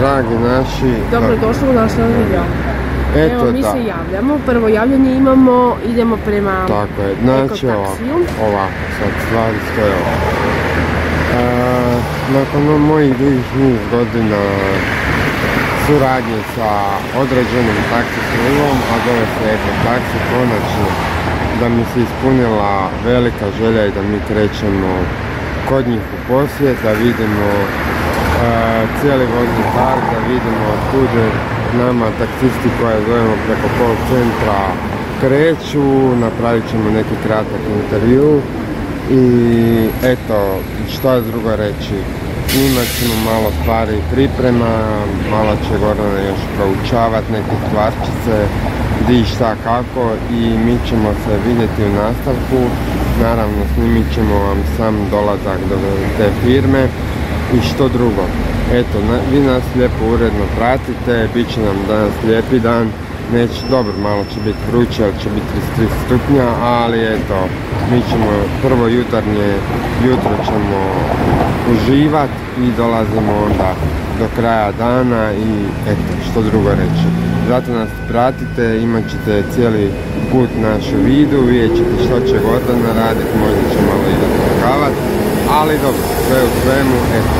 dragi naši. Dobrodošli u naš novi video. Eto Evo mi da. se javljamo, prvo javljanje imamo, idemo prema Tako je, znači ovako, ovako, sad stvari stoje ovako. E, nakon mojih dugih niz godina suradnje sa određenim taksi službom, a zove se Eko Taksi, konačno da mi se ispunila velika želja i da mi krećemo kod njih u posjet, da vidimo cijeli vozni park, da vidimo otkud nama taksisti koje zovemo preko call centra kreću, napravit ćemo neki kratak intervju i eto, šta drugo reći, snimat ćemo malo stvari priprema, malo će Gordana još proučavat neke stvarčice, di šta kako i mi ćemo se vidjeti u nastavku. Naravno snimit ćemo vam sam dolazak do te firme i što drugo. Eto, na- vi nas lijepo uredno pratite, bit će nam danas lijepi dan. Neće, dobro, malo će biti vruće, ali će biti 33 stupnja, ali eto, mi ćemo prvo jutarnje, jutro ćemo uživat i dolazimo onda do kraja dana i eto, što drugo reći. Zato nas pratite, imat ćete cijeli put naš u vidu, vidjet ćete što će Gordana raditi, možda će malo i doskavat, ali dobro, sve u svemu, eto,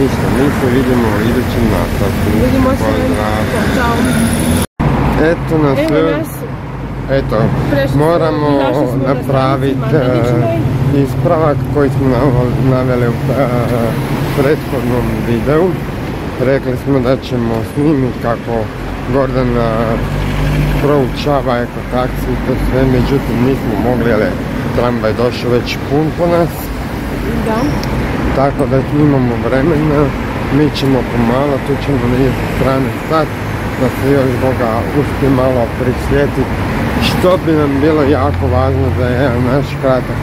ništa, mi se vidimo u idućem nastavku. Vidimo se. Ćao. Eto nas, Evo ljudi. nas, Eto, Prešli moramo napraviti Margetićeve. ispravak koji smo nav- naveli u e, prethodnom videu. Rekli smo da ćemo snimiti kako Gordana proučava eko taksi i to sve, međutim nismo mogli je tramvaj došao već pun po nas. Da. Tako da imamo vremena, mi ćemo pomalo, tu ćemo sa strane stat, da se još Boga uspije malo prisjetiti, što bi nam bilo jako važno za jedan naš kratak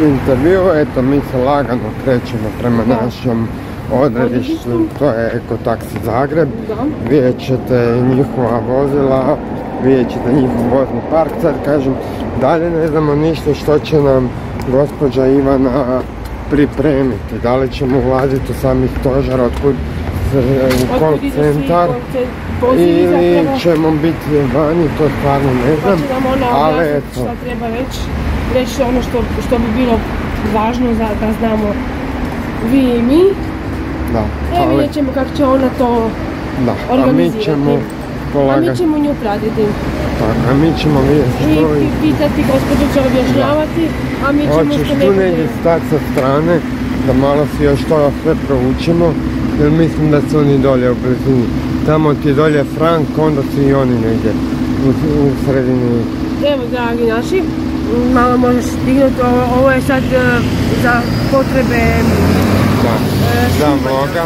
intervju. Eto, mi se lagano krećemo prema Da. našem odredištu, to je Eko Taksi Zagreb. Da. Vidjet ćete njihova vozila, vidjet ćete njihov vozni park, sad kažem, dalje ne znamo ništa što će nam gospođa Ivana pripremiti, da li ćemo ulaziti u sami stožar, otkud se u call svi centar, ili ćemo biti vani, to stvarno ne Pa znam, ali eto, šta treba reći, reći ono što, što bi bilo važno za, da znamo vi i mi. da, E, ali, vidjet ćemo kako će ona to, da, a mi organizirati. ćemo a mi ćemo nju pratiti. A mi ćemo vidjeti I što pi- pitati, gospođu će objašnjavati, a mi ćemo Hoćeš tu negdje stati sa strane, da malo si još to sve proučimo, jer mislim da su oni dolje u blizini. Tamo ti je dolje Frank, onda su i oni negdje u, u sredini. Evo, dragi naši, malo možeš dignuti, ovo, ovo je sad e, za potrebe Da, e, za vloga,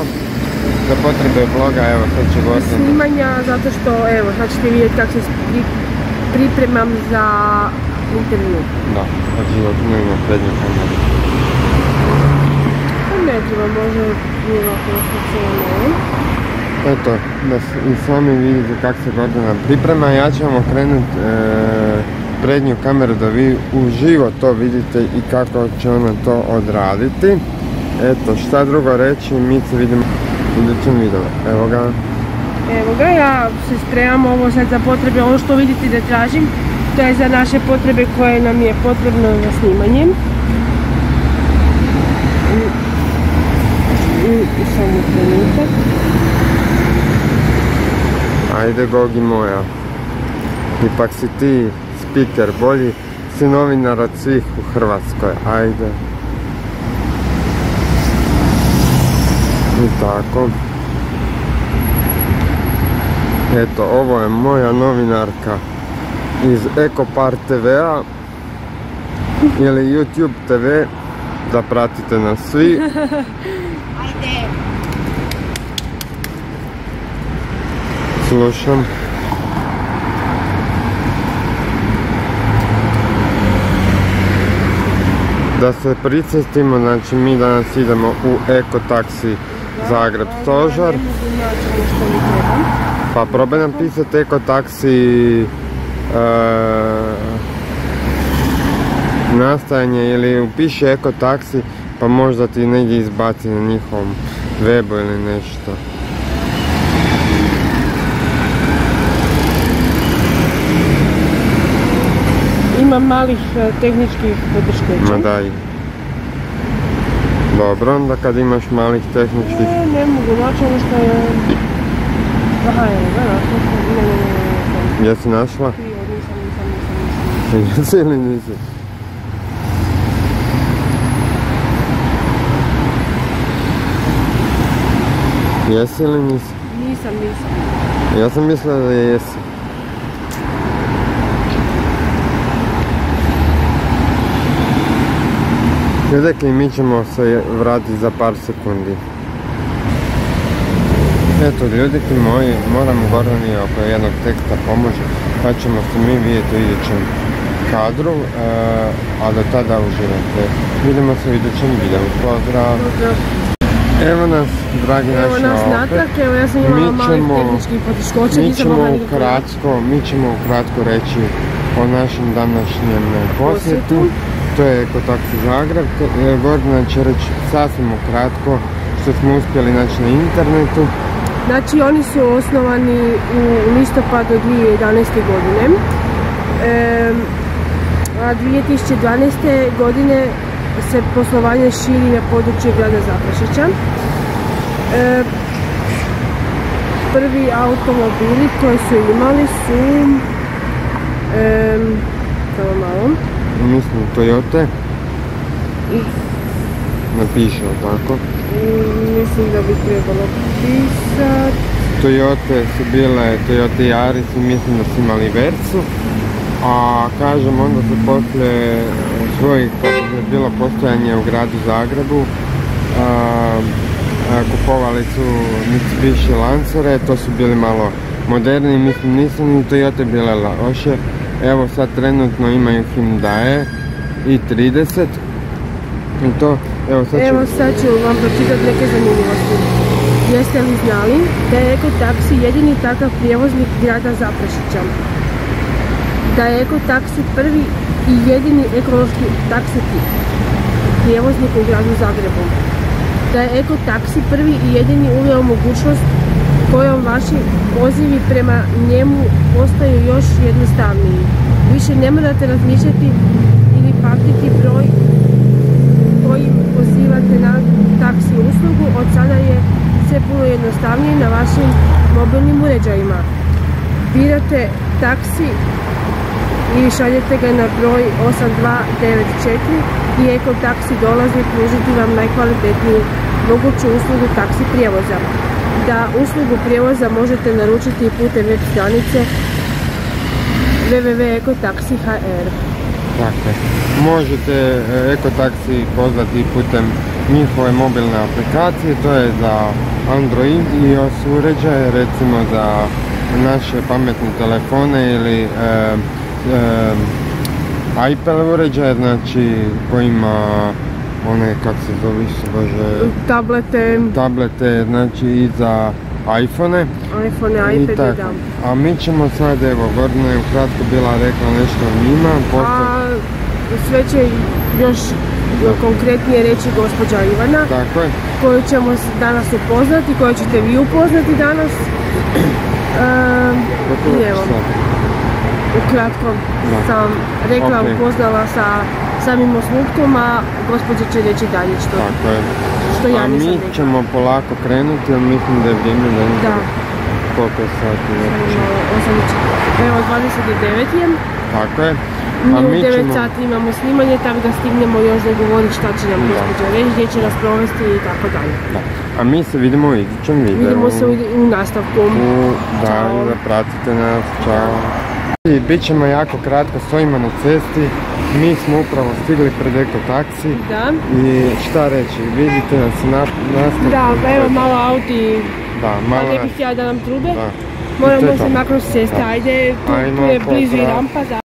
za potrebe vloga, evo sad će Gordon. snimanja, zato što, evo, sad ćete vidjeti kako se pri- pripremam za intervju. Da, život nema prednju kameru. Pa ne treba, može da se cijelo. Eto, da s- i sami vidite kako se Gordana priprema, ja ću vam okrenuti prednju kameru da vi uživo to vidite i kako će ona to odraditi. Eto, šta drugo reći, mi se vidimo videu. Evo ga, Evo ga, ja se spremam ovo sad za potrebe, ono što vidite da tražim, to je za naše potrebe koje nam je potrebno za snimanje. Samo trenutak. ajde Gogi moja. Ipak si ti speaker bolji, si novinar od svih u Hrvatskoj, ajde. I tako. Eto, ovo je moja novinarka iz Ekopar TV-a ili YouTube TV, da pratite nas svi. Slušam. Da se prisjetimo, znači mi danas idemo u Eko Taksi Zagreb Stožar. Pa probaj nam pisati eko taksi e, nastajanje ili upiši eko taksi pa možda ti negdje izbaci na njihovom webu ili nešto. Ima malih e, tehničkih podrškeća. Ma daj. Dobro, onda kad imaš malih tehničkih... Ne, ne mogu naći ono što je... Aha, sam- ne, ne, ne, ne, Jesi našla? nisam, nisam, nisam, nisam. Jesi ili nisi? Jesi ili nisi? Nisam, nisam. Ja sam mislila da jesi. Rekli, mi ćemo se vratiti za par sekundi. Eto, ljudiki moji, moram Gordani oko jednog teksta pomoći, pa ćemo se mi vidjeti u idućem kadru, e, a do tada uživajte. Vidimo se u idućem videu. Pozdrav! Evo nas, dragi Evo naši nas opet. natrag, evo ja sam imala malih tehničkih poteškoća, Mi nisam ćemo mogla nikako naći. ukratko, mi ćemo ukratko reći o našem današnjem posjetu. To je Eko Taksi Zagreb. E, Gordana će reći sasvim ukratko što smo uspjeli naći na internetu. Znači oni su osnovani u listopadu 2011. godine. Em, a 2012. godine se poslovanje širi na područje grada Zaprešića. E, prvi automobili koji su imali su samo malo Mislim Toyota. Napiše tako. Mislim da bi trebalo pisati Toyote su bile Toyota Yaris i mislim da su imali Versu. A kažem onda su poslije svojih kako je bilo postojanje u gradu Zagrebu a, a, kupovali su Mitsubishi Lancere, to su bili malo moderni, mislim nisu ni Toyota bile loše. Evo sad trenutno imaju Hyundai i 30 i to, evo sad ću... Evo sad ću vam pročitati neke zanimljivosti. Jeste li znali da je Eko Taksi jedini takav prijevoznik grada Zaprešića? Da je Eko Taksi prvi i jedini ekološki taksi prijevoznik u gradu Zagrebu. Da je Eko Taksi prvi i jedini uveo mogućnost kojom vaši pozivi prema njemu postaju još jednostavniji. Više ne morate razmišljati ili pamtiti broj kojim pozivate na taksi uslugu, od sada je sve puno jednostavnije na vašim mobilnim uređajima. Birate taksi ili šaljete ga na broj 8294 i Eko taksi dolazi pružiti vam najkvalitetniju moguću uslugu taksi prijevoza. Da uslugu prijevoza možete naručiti putem web stranice www.ekotaksi.hr Dakle, možete e, Eko Taksi pozvati putem njihove mobilne aplikacije, to je za Android i iOS uređaje, recimo za naše pametne telefone ili e, e, iPad uređaje, znači kojima one, kak se zove, su bože, Tablete, tablete, znači i za iPhone. iPhone, I iPad, tako. da. A mi ćemo sad, evo, Gordana je ukratko bila rekla nešto o njima, poslije, A sve će još konkretnije reći gospođa Ivana, tako je, koju ćemo danas upoznati, koju ćete vi upoznati danas. Ehm, I evo, ukratko sam rekla, upoznala sa samim osnutkom, a gospođa će reći dalje što, Tako je. što ja A nisam mi rekla. ćemo polako krenuti, jer mislim da je vrijeme da ne Da. koliko je sati Samo Evo 29 je, Tako je. A mi u mi 9 ćemo, sati imamo snimanje, tako da stignemo još dogovoriti šta će nam Da. gospođa reći, gdje će nas provesti i tako dalje. da. A mi se vidimo u idućem videu. Vidimo se u, u nastavku. U, da, da pratite nas, čao. I bit ćemo jako kratko, stojimo na cesti, mi smo upravo stigli pred Eko taksi Da. i šta reći, vidite nas na nastavku. Da, evo malo auti, Da, malo ne bih htjela da nam trube. da. Moramo se to. maknuti s ceste, Da. ajde, tu, je blizu i rampa,